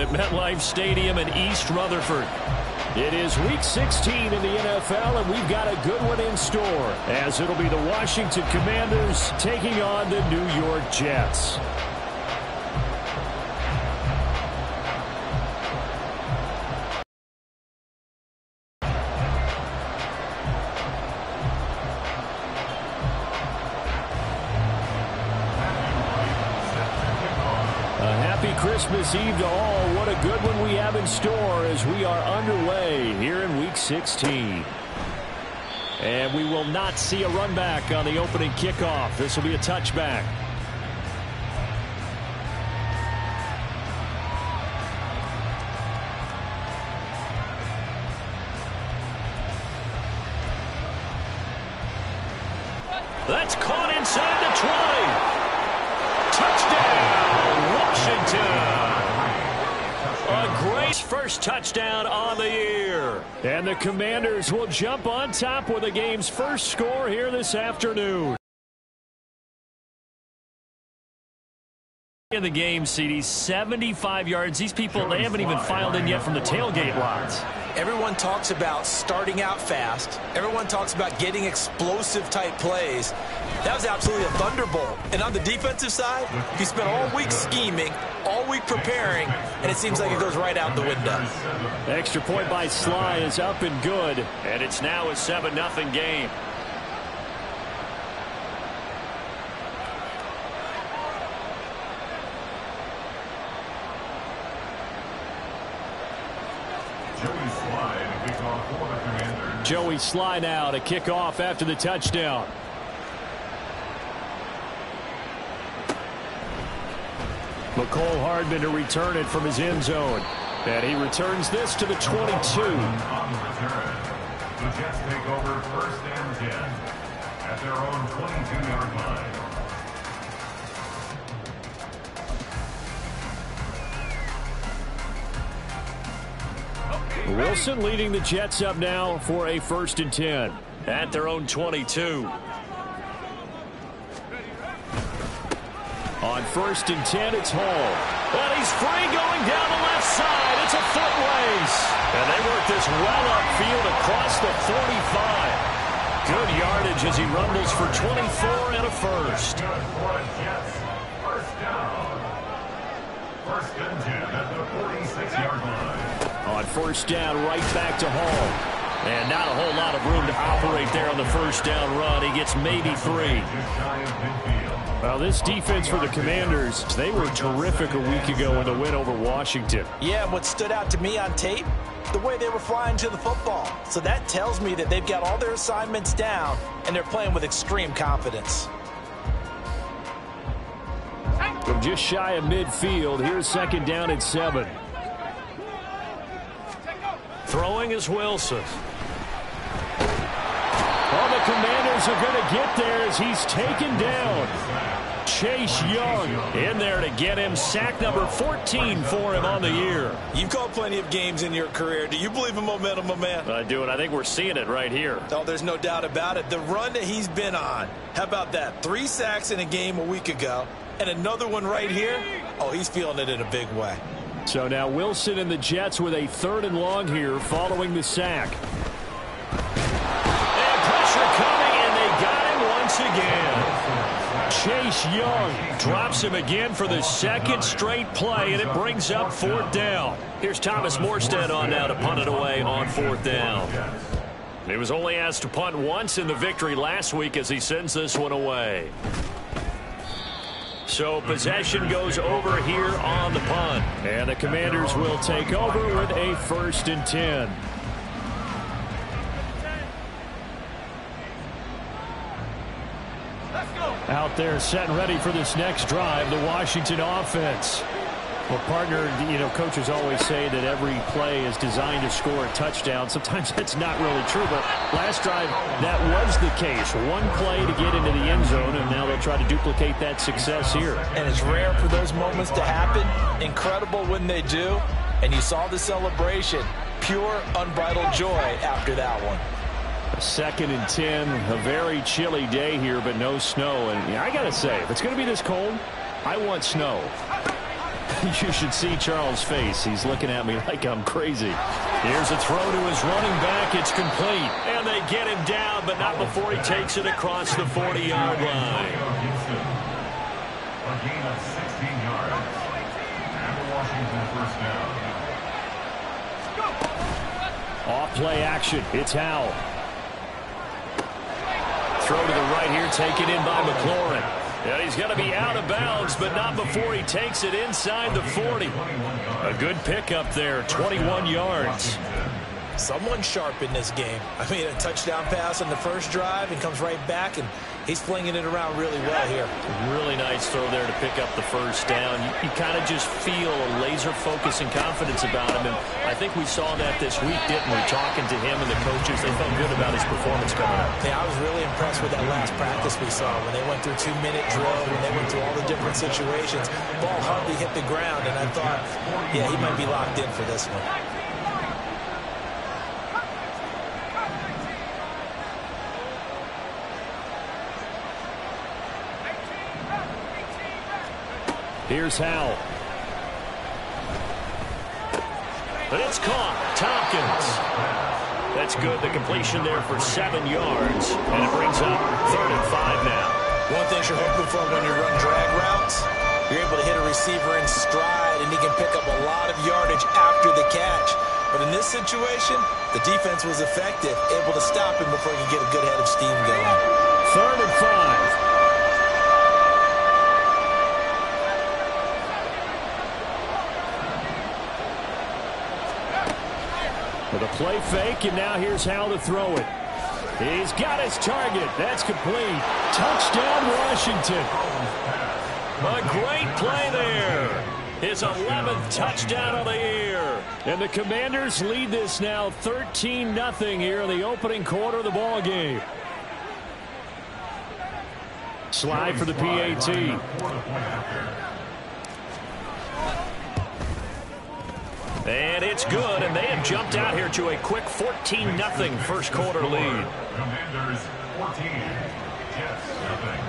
at MetLife Stadium in East Rutherford. It is Week 16 in the NFL, and we've got a good one in store, as it'll be the Washington Commanders taking on the New York Jets. Christmas Eve to all. Store as we are underway here in Week 16. And we will not see a run back on the opening kickoff. This will be a touchback. That's caught inside the 20. Touchdown, Washington. First touchdown on the year. And the Commanders will jump on top with the game's first score here this afternoon. In the game, CD, 75 yards. These people, they haven't even filed in yet from the tailgate lots. Everyone talks about starting out fast. Everyone talks about getting explosive type plays. That was absolutely a thunderbolt. And on the defensive side, he spent all week scheming, week preparing, and it seems like it goes right out the window. extra point by Slye is up and good, and it's now a 7-0 game. Joey Slye now to kick off after the touchdown. Mecole Hardman to return it from his end zone. And he returns this to the 22. The Jets take over first and 10 at their own 22-yard line. Wilson leading the Jets up now for a first and 10 at their own 22. On first and 10, it's Hall. And he's free going down the left side. It's a foot race. And they work this well upfield across the 45. Good yardage as he rumbles for 24 and a first. First down. First and 10 at the 46-yard line. On first down, right back to Hall. And not a whole lot of room to operate there on the first down run. He gets maybe three. Well, this defense for the Commanders, they were terrific a week ago in the win over Washington. Yeah, what stood out to me on tape, the way they were flying to the football. So that tells me that they've got all their assignments down, and they're playing with extreme confidence. From just shy of midfield, here's second down at seven. Throwing is Wilson. Oh, the Commanders are going to get there as he's taken down. Chase Young in there to get him sack number 14 for him on the year. You've called plenty of games in your career. Do you believe in momentum, my man? I do, and I think we're seeing it right here. Oh, there's no doubt about it. The run that he's been on. How about that? Three sacks in a game a week ago, and another one right here. Oh, he's feeling it in a big way. So now Wilson and the Jets with a third and long here following the sack. And pressure coming, and they got him once again. Chase Young drops him again for the second straight play, and it brings up fourth down. Here's Thomas Morstead on now to punt it away on fourth down. He was only asked to punt once in the victory last week as he sends this one away. So possession goes over here on the punt. And the Commanders will take over with a first and 10. Out there set and ready for this next drive, the Washington offense. Well, partner, you know, coaches always say that every play is designed to score a touchdown. Sometimes that's not really true, but last drive, that was the case. One play to get into the end zone, and now they'll try to duplicate that success here. And it's rare for those moments to happen. Incredible when they do. And you saw the celebration. Pure, unbridled joy after that one. Second and 10, a very chilly day here, but no snow. And I got to say, if it's going to be this cold, I want snow. you should see Charles' face. He's looking at me like I'm crazy. Here's a throw to his running back. It's complete. And they get him down, but not before he takes it across the 40-yard line. A gain of 16 yards. And the Washington first down. Off play action. It's Howell. Throw to the right here, taken in by McLaurin. And he's going to be out of bounds, but not before he takes it inside the 40. A good pickup there, 21 yards. Someone sharp in this game. I mean, a touchdown pass on the first drive and comes right back, and he's flinging it around really well here. Really nice throw there to pick up the first down. You, you kind of just feel a laser focus and confidence about him, and I think we saw that this week, didn't we? Talking to him and the coaches, they felt good about his performance coming up. Yeah, I was really impressed with that last practice we saw when they went through two-minute drill, when they went through all the different situations. Ball hardly hit the ground, and I thought, yeah, he might be locked in for this one. Here's Howell. But it's caught. Tompkins. That's good. The completion there for seven yards. And it brings up third and five now. One thing you're hoping for when you run drag routes, you're able to hit a receiver in stride, and he can pick up a lot of yardage after the catch. But in this situation, the defense was effective, able to stop him before he could get a good head of steam going. Third and five. With a play fake, and now here's Howell to throw it. He's got his target. That's complete. Touchdown, Washington. A great play there. His 11th touchdown of the year. And the Commanders lead this now 13-0 here in the opening quarter of the ball game. Slye for the PAT. And it's good, and they have jumped out here to a quick 14-0 first quarter lead. Commanders 14. Jets nothing.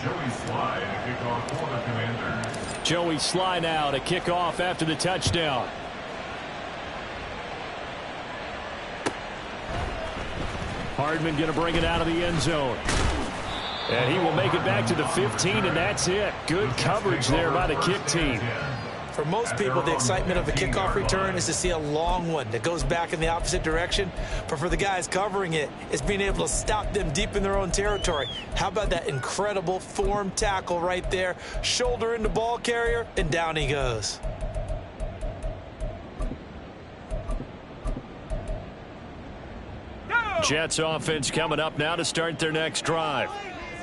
Joey Slye to kick off for the Commanders. Joey Slye now to kick off after the touchdown. Hardman going to bring it out of the end zone. And he will make it back to the 15, and that's it. Good coverage there by the kick team. For most people, the excitement of a kickoff return is to see a long one that goes back in the opposite direction. But for the guys covering it, it's being able to stop them deep in their own territory. How about that incredible form tackle right there? Shoulder into ball carrier, and down he goes. Jets offense coming up now to start their next drive.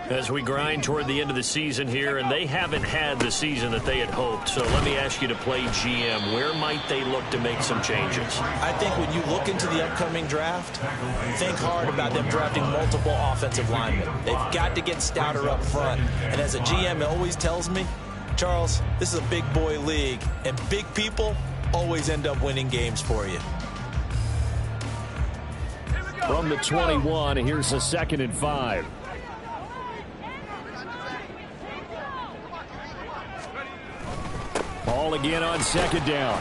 As we grind toward the end of the season here, and they haven't had the season that they had hoped. So let me ask you to play GM. Where might they look to make some changes? I think when you look into the upcoming draft, think hard about them drafting multiple offensive linemen. They've got to get stouter up front. And as a GM it always tells me, Charles, this is a big boy league, and big people always end up winning games for you. From the 21, here's a second and five. Ball again on second down.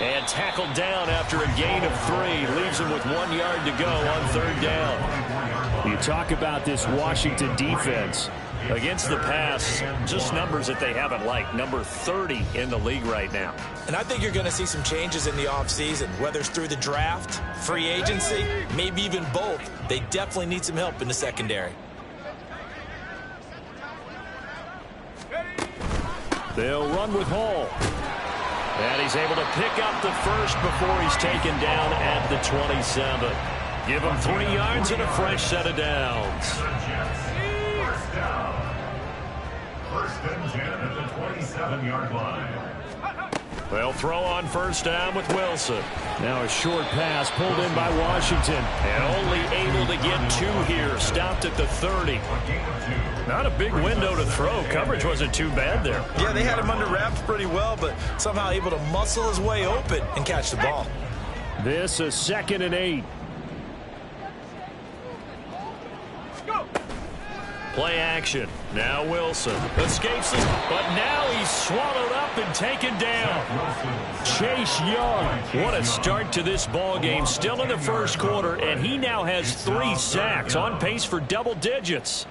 And tackled down after a gain of three. Leaves him with one yard to go on third down. You talk about this Washington defense. Against the pass, just numbers that they haven't liked. Number 30 in the league right now. And I think you're going to see some changes in the offseason, whether it's through the draft, free agency, maybe even both. They definitely need some help in the secondary. They'll run with Hall. And he's able to pick up the first before he's taken down at the 27. Give him three yards and a fresh set of downs. 27-yard line. They'll throw on first down with Wilson. Now a short pass pulled in by Washington. And only able to get two here. Stopped at the 30. A gain of two. Not a big window to throw. Coverage wasn't too bad there. Yeah, they had him under wraps pretty well, but somehow able to muscle his way open and catch the ball. This a second and eight. Play action. Now Wilson escapes this, but now he's swallowed up and taken down. Chase Young. What a start to this ball game. Still in the first quarter, and he now has three sacks on pace for double digits.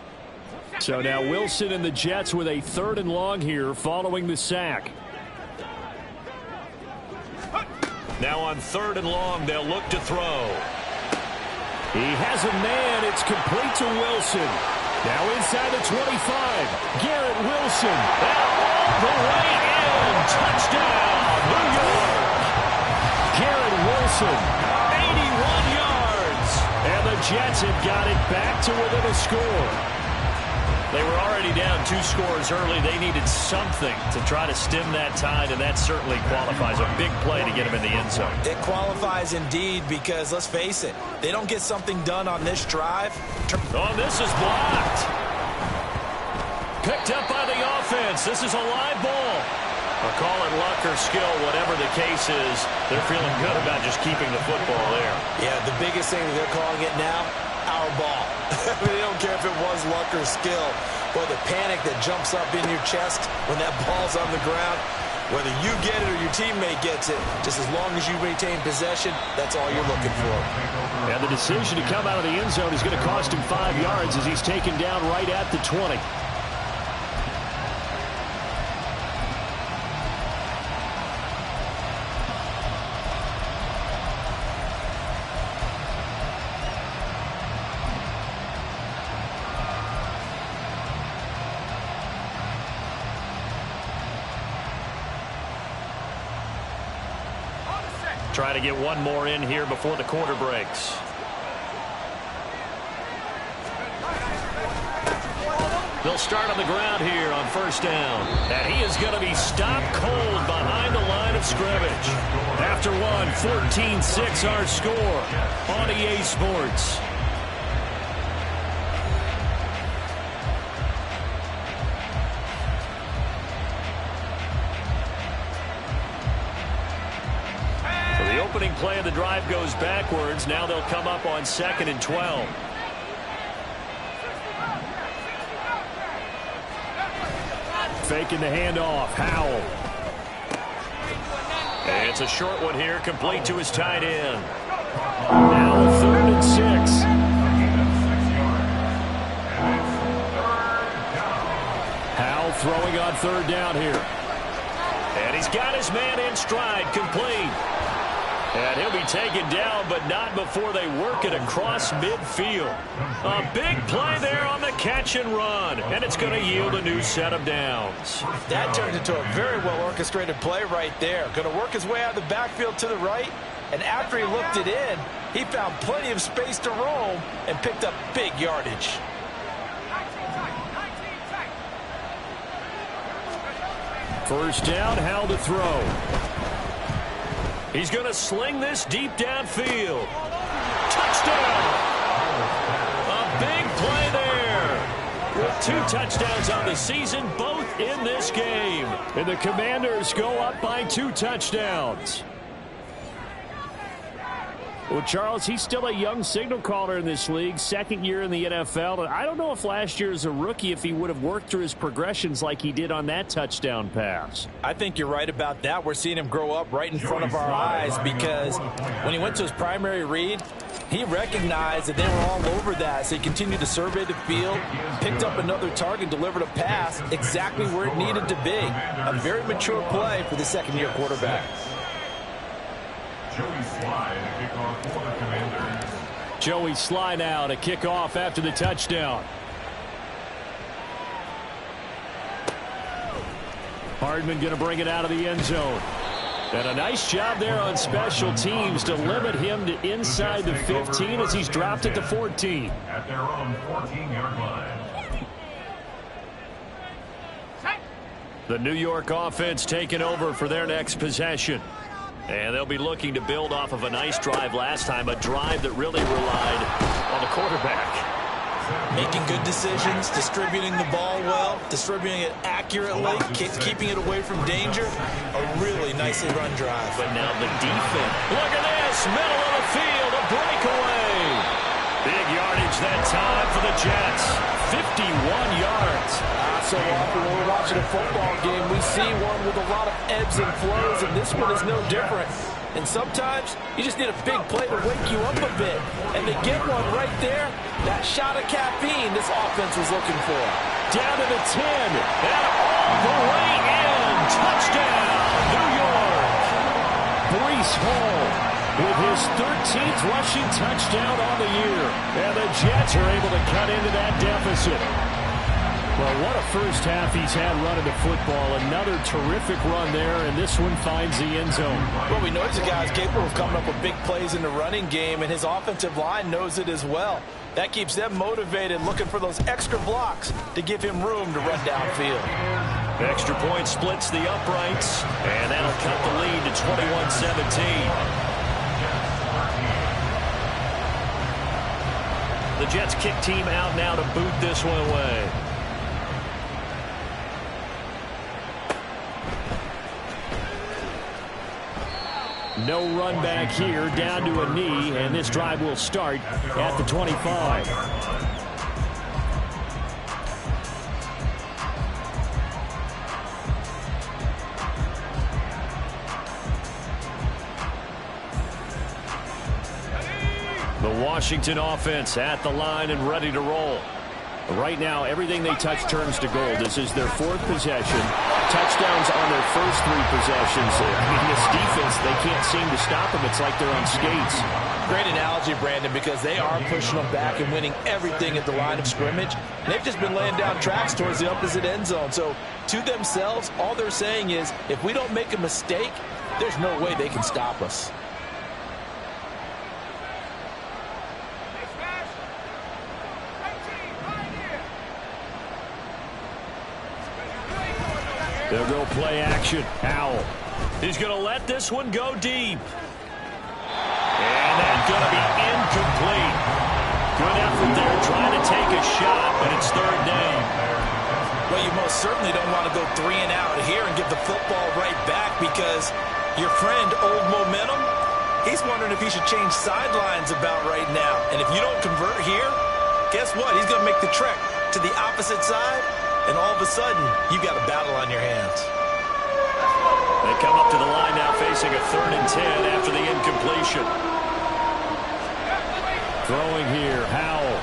So now Wilson and the Jets with a third and long here following the sack. Now on third and long, they'll look to throw. He has a man. It's complete to Wilson. Now inside the 25. Garrett Wilson. All the way in. Touchdown, New York. Garrett Wilson. 81 yards. And the Jets have got it back to within a score. They were already down two scores early. They needed something to try to stem that tide, and that certainly qualifies. A big play to get them in the end zone. It qualifies indeed because, let's face it, they don't get something done on this drive. Oh, this is blocked. Picked up by the offense. This is a live ball. Or call it luck or skill, whatever the case is, they're feeling good about just keeping the football there. Yeah, the biggest thing that they're calling it now, our ball. they don't care if it was luck or skill. Or the panic that jumps up in your chest when that ball's on the ground. Whether you get it or your teammate gets it, just as long as you retain possession, that's all you're looking for. And the decision to come out of the end zone is going to cost him five yards as he's taken down right at the 20. Try to get one more in here before the quarter breaks. They'll start on the ground here on first down. And he is going to be stopped cold behind the line of scrimmage. After one, 14-6 our score on EA Sports. Drive goes backwards. Now they'll come up on second and 12. Faking the handoff. Howell. And it's a short one here, complete to his tight end. Now third and six. Howell throwing on third down here. And he's got his man in stride, complete. And he'll be taken down, but not before they work it across midfield. A big play there on the catch and run, and it's going to yield a new set of downs. That turned into a very well-orchestrated play right there. Going to work his way out of the backfield to the right, and after he looked it in, he found plenty of space to roam and picked up big yardage. First down, Howell to throw. He's going to sling this deep downfield. Touchdown! A big play there. With two touchdowns on the season, both in this game. And the Commanders go up by two touchdowns. Well, Charles, he's still a young signal caller in this league, second year in the NFL. And I don't know if last year as a rookie, if he would have worked through his progressions like he did on that touchdown pass. I think you're right about that. We're seeing him grow up right in front of our eyes because when he went to his primary read, he recognized that they were all over that, so he continued to survey the field, picked up another target, delivered a pass exactly where it needed to be. A very mature play for the second-year quarterback. Joey Slye to kick off for the Commanders. Joey Slye now to kick off after the touchdown. Hardman going to bring it out of the end zone. And a nice job there on special teams to limit him to inside the 15 as he's dropped it to 14. At their own 14-yard line. The New York offense taking over for their next possession. And they'll be looking to build off of a nice drive last time, a drive that really relied on the quarterback. Making good decisions, distributing the ball well, distributing it accurately, keeping it away from danger. A really nicely run drive. But now the defense. Look at this. middle of the field, a breakaway. Big yardage that time for the Jets. 51 yards. Uh, so often when we're watching a football game, we see one with a lot of ebbs and flows, and this one is no different. And sometimes you just need a big play to wake you up a bit. And they get one right there. That shot of caffeine this offense was looking for. Down to the 10. And all the way in. Touchdown, New York. Breece Hall with his 13th rushing touchdown on the year. And the Jets are able to cut into that deficit. Well, what a first half he's had running the football. Another terrific run there, and this one finds the end zone. Well, we know he's a guy capable of coming up with big plays in the running game, and his offensive line knows it as well. That keeps them motivated, looking for those extra blocks to give him room to run downfield. Extra point splits the uprights, and that'll cut the lead to 21-17. The Jets kick team out now to boot this one away. No run back here, down to a knee, and this drive will start at the 25. Washington offense at the line and ready to roll. Right now, everything they touch turns to gold. This is their fourth possession. Touchdowns on their first three possessions. I mean, this defense, they can't seem to stop them. It's like they're on skates. Great analogy, Brandon, because they are pushing them back and winning everything at the line of scrimmage. They've just been laying down tracks towards the opposite end zone. So to themselves, all they're saying is, if we don't make a mistake, there's no way they can stop us. They'll go play action. Howell. He's going to let this one go deep. And that's going to be incomplete. Good effort there trying to take a shot, but it's third down. Well, you most certainly don't want to go three and out here and give the football right back because your friend, Old Momentum, he's wondering if he should change sidelines about right now. And if you don't convert here, guess what? He's going to make the trek to the opposite side and all of a sudden, you've got a battle on your hands. They come up to the line now facing a third and ten after the incompletion. Throwing here, Howell.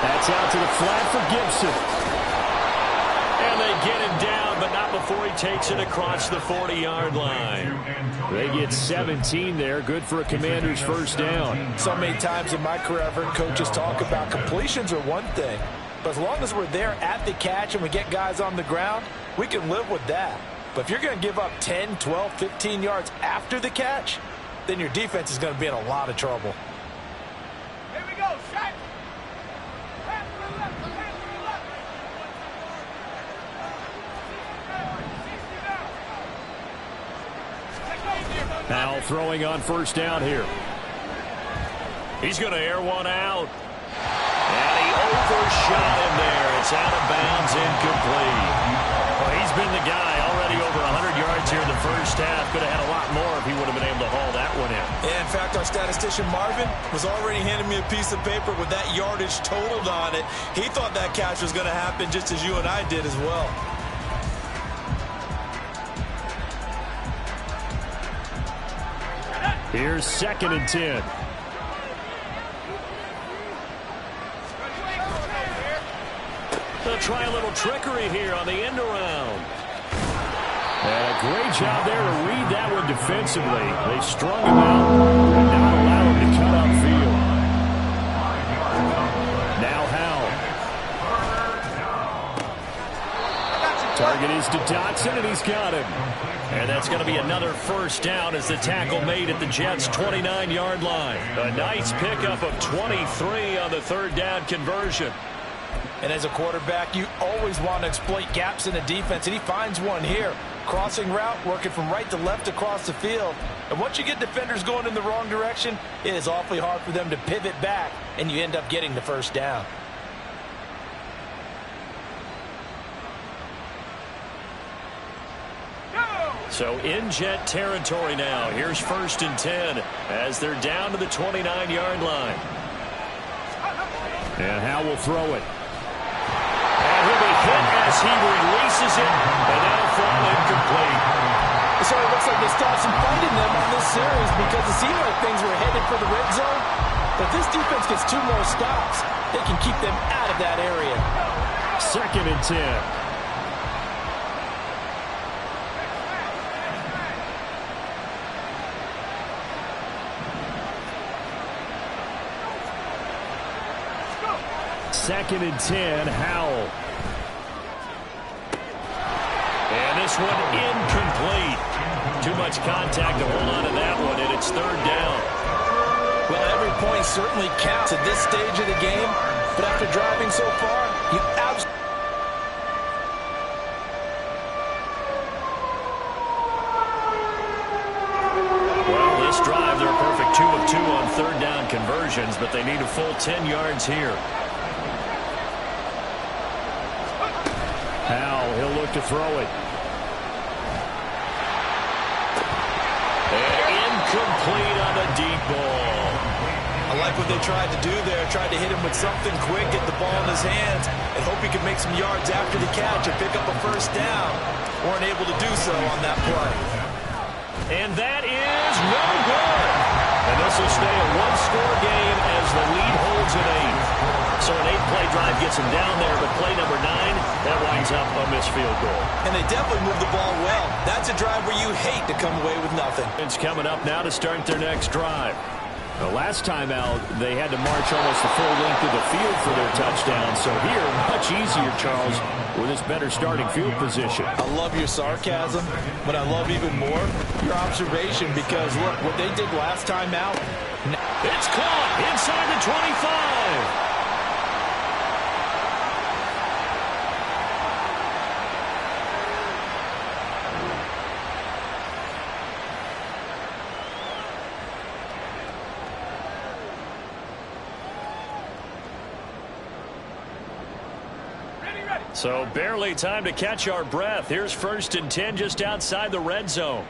That's out to the flat for Gibson. And they get him down, but not before he takes it across the 40-yard line. They get 17 there. Good for a commander's first down. So many times in my career, I've heard coaches talk about completions are one thing. But as long as we're there at the catch and we get guys on the ground, we can live with that. But if you're going to give up 10, 12, 15 yards after the catch, then your defense is going to be in a lot of trouble. Here we go, shot. Now throwing on first down here. He's going to air one out. Overshot him there. It's out of bounds, incomplete. Well, he's been the guy already over 100 yards here in the first half. Could have had a lot more if he would have been able to haul that one in. Yeah, in fact, our statistician Marvin was already handing me a piece of paper with that yardage totaled on it. He thought that catch was going to happen just as you and I did as well. Here's second and 10. They'll try a little trickery here on the end around. And a great job there to read that one defensively. They strung him out and not allow him to cut upfield. Now Howell. Target is to Dotson, and he's got him. And that's going to be another first down as the tackle made at the Jets' 29-yard line. A nice pickup of 23 on the third down conversion. And as a quarterback, you always want to exploit gaps in the defense, and he finds one here. Crossing route, working from right to left across the field. And once you get defenders going in the wrong direction, it is awfully hard for them to pivot back, and you end up getting the first down. So in jet territory now. Here's first and 10 as they're down to the 29-yard line. And Howell will throw it. Hit as he releases it, and that'll fall incomplete. So it looks like they stopped some funding them on this series because it seemed like things were headed for the red zone. But this defense gets two more stops. They can keep them out of that area. Second and 10. Second and 10, Howell. And one incomplete. Too much contact to hold on to that one, and it's third down. Well, every point certainly counts at this stage of the game. But after driving so far, you absolutely... Well, this drive, they're perfect two of two on third down conversions, but they need a full 10 yards here. Howell, he'll look to throw it. And on the deep ball. I like what they tried to do there. Tried to hit him with something quick, get the ball in his hands, and hope he could make some yards after the catch and pick up a first down. Weren't able to do so on that play. And that is no good. And this will stay a one-score game as the lead drive gets him down there, but play number nine, that winds up a missed field goal. And they definitely moved the ball well. That's a drive where you hate to come away with nothing. It's coming up now to start their next drive. The last time out, they had to march almost the full length of the field for their touchdown. So here, much easier, Charles, with this better starting field position. I love your sarcasm, but I love even more your observation because, look, what they did last time out, It's caught inside the 25. So barely time to catch our breath. Here's first and 10 just outside the red zone.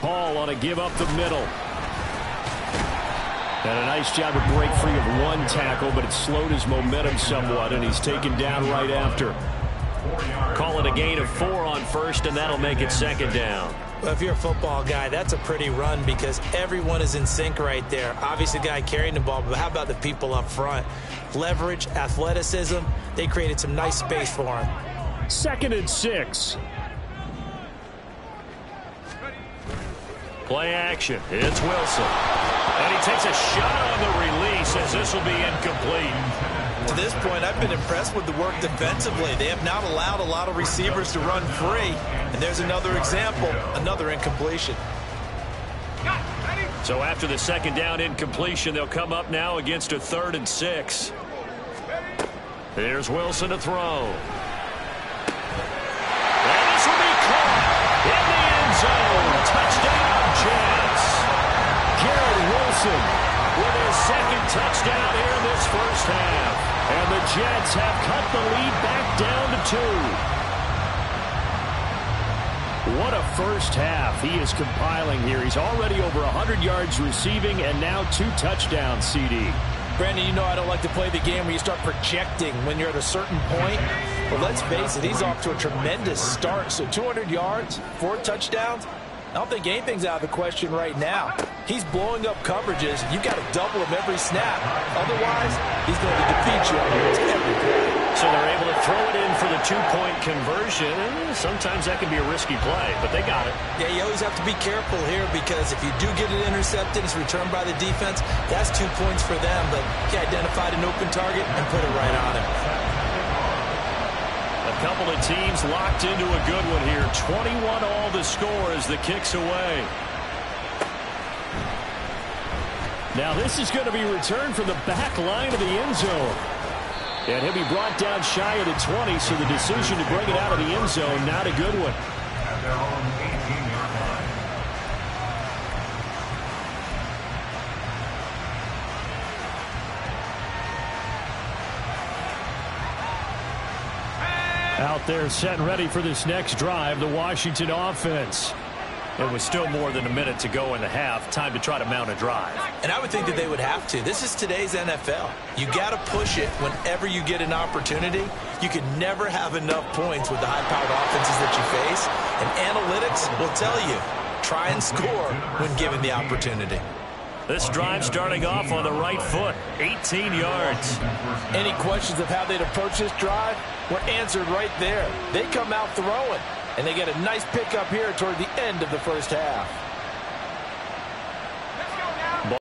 Hall on a give up the middle. And a nice job to break free of one tackle, but it slowed his momentum somewhat, and he's taken down right after. Call it a gain of four on first, and that'll make it second down. Well, if you're a football guy, that's a pretty run because everyone is in sync right there. Obviously, the guy carrying the ball, but how about the people up front? Leverage, athleticism, they created some nice space for him. Second and six. Play action. It's Wilson. And he takes a shot on the release as this will be incomplete. To this point, I've been impressed with the work defensively. They have not allowed a lot of receivers to run free. And there's another example, another incompletion. So after the second down incompletion, they'll come up now against a third and six. Here's Wilson to throw. And this will be caught in the end zone. Touchdown, Jets. Garrett Wilson with his second touchdown here in this first half. And the Jets have cut the lead back down to two. What a first half he is compiling here. He's already over 100 yards receiving and now two touchdowns, CD. Brandon, you know I don't like to play the game where you start projecting when you're at a certain point. But let's face it, he's off to a tremendous start. So 200 yards, four touchdowns. I don't think anything's out of the question right now. He's blowing up coverages. You've got to double him every snap. Otherwise, he's going to defeat you on every play. So they're able to throw it in for the two-point conversion. Sometimes that can be a risky play, but they got it. Yeah, you always have to be careful here because if you do get it intercepted, it's returned by the defense, that's two points for them. But he identified an open target and put it right on him. Couple of teams locked into a good one here. 21 all the score as the kicks away. Now this is going to be returned from the back line of the end zone. And he'll be brought down shy of the 20, so the decision to bring it out of the end zone, not a good one. Out there set and ready for this next drive, the Washington offense. It was still more than a minute to go in the half. Time to try to mount a drive. And I would think that they would have to. This is today's NFL. You got to push it whenever you get an opportunity. You can never have enough points with the high-powered offenses that you face. And analytics will tell you, try and score when given the opportunity. This drive starting off on the right foot. 18 yards. Any questions of how they'd approach this drive were answered right there. They come out throwing, and they get a nice pickup here toward the end of the first half.